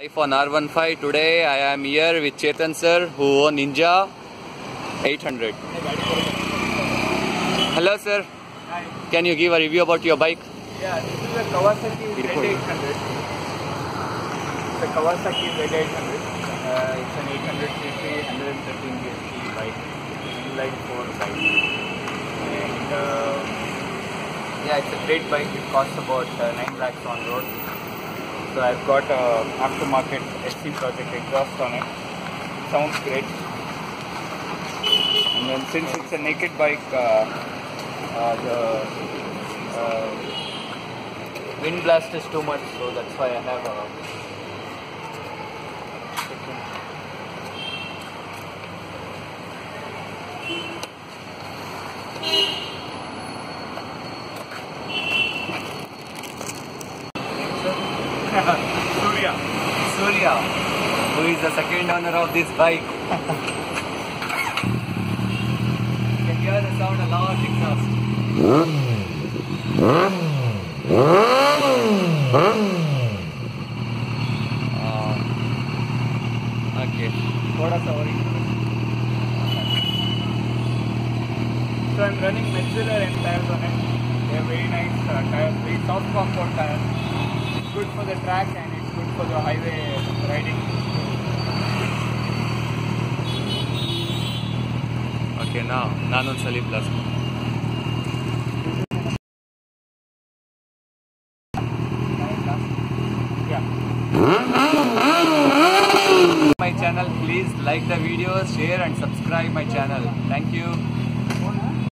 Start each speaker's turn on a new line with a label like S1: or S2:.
S1: Life on R15 today I am here with Chethan sir who own Ninja 800. Hello sir,
S2: Hi.
S1: can you give a review about your bike?
S2: Yeah, this is a Kawasaki
S1: Beautiful.
S2: Z800. It's a Kawasaki Z800. Uh, it's an 800cc, 113 bhp bike. Inline 4 bike. And uh, yeah, it's a great bike. It costs about uh, 9 lakhs on road. So I've got a aftermarket SC Project exhaust on it. It sounds great. And then since it's a naked bike, uh, uh, the uh, wind blast is too much, so that's why I have a. Surya.
S1: Surya, who is the second owner of this bike. you can hear the sound a lot exhaust. Uh, okay.
S2: थोड़ा सा और So I'm running Metzeler and tires on it. They're very nice uh, tires, very soft compound tires. It's good for the track and it's good for the highway riding.
S1: Okay, now ನಾನೊಂದ್ಸಲಿ plus
S2: Yeah.
S1: my channel please like the video share and subscribe my channel thank you